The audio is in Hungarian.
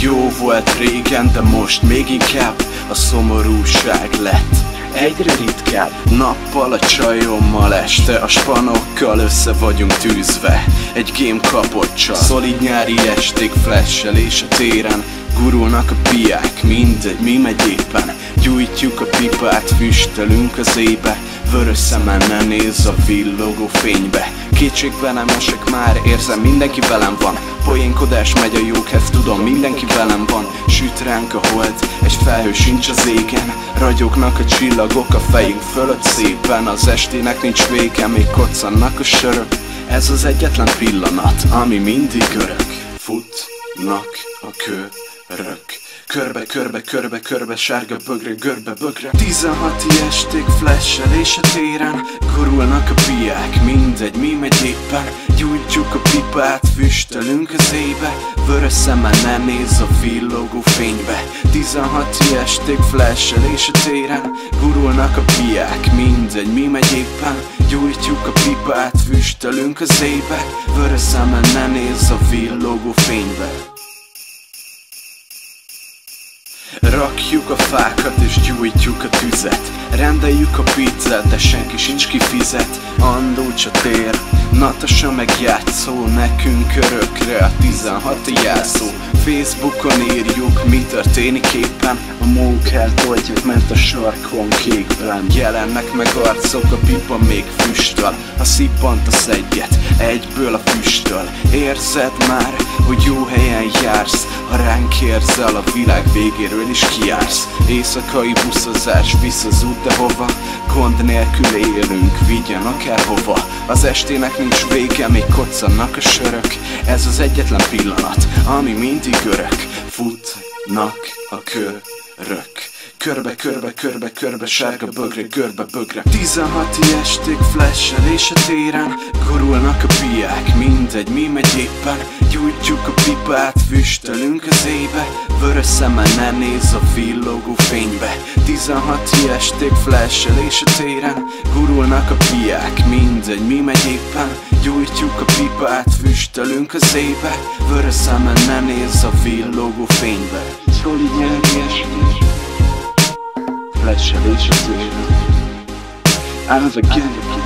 Jó volt régen, de most még inkább a szomorúság lett. Egyre ritkább Nappal a csajommal este A spanokkal össze vagyunk tűzve. Egy game kapocsal Szolid nyári esték flashel és a téren Gurulnak a piák, mindegy, mi megy éppen. Gyújtjuk a pipát, füstelünk az ébe Vörös szememmel néz a villogó fénybe. Kétségbe nem esek már, érzem mindenki velem van. Poénkodás megy a jókedv, tudom mindenki velem van. Süt ránk a hold, egy felhő sincs az égen. Ragyognak a csillagok a fejünk fölött szépen. Az estének nincs vége, még koccannak a sörök. Ez az egyetlen pillanat, ami mindig örök. Futnak a körök Körbe, körbe, körbe, körbe, sárga bögre, görbe, bögre. 16 esték flashel és a téren. Gurulnak a piák, mindegy, mi megy éppen. Gyújtjuk a pipát, füstelünk az ébe Vörös szemmel ne néz a villogó fénybe. 16 esték a téren. Gurulnak a piák, mindegy, mi megy éppen. Gyújtjuk a pipát, füstelünk az ébe Vörös szemmel ne néz a villogó fénybe Rakjuk a fákat és gyújtjuk a tüzet. Rendeljük a pizzát, de senki sincs kifizet. Andócsa tér, Natasa meg játszó Nekünk örökre a 16 jelszó Facebookon írjuk, mi történik éppen. A mók eltoltjuk, ment a sarkon kékben Jelennek meg arcok, a pipa még füstöl. A szippant a szegyet, egyből a füstöl. Érzed már, hogy jó helyen jársz? Ha ránk érzel, a világ végéről is kiársz Éjszakai buszozás, visz az út, de hova? Gond nélkül élünk, vigyen akárhova Az estének nincs vége, még koccannak a sörök. Ez az egyetlen pillanat, ami mindig örök. Futnak a körök Körbe, körbe, körbe, körbe, sárga bögre, görbe, bögre. 16 esték flashel és a téren Gurulnak a piák, mindegy, mi megy éppen. Gyújtjuk a pipát, füstelünk az ébe. Vörös szemmel ne néz a villogó fénybe. 16 esték flashel és a téren Gurulnak a piák, mindegy, mi megy éppen. Gyújtjuk a pipát, füstelünk az ébe. Vörös szemmel ne néz a villogó fénybe. Szolid nyelvi estés flashel és a téren Out again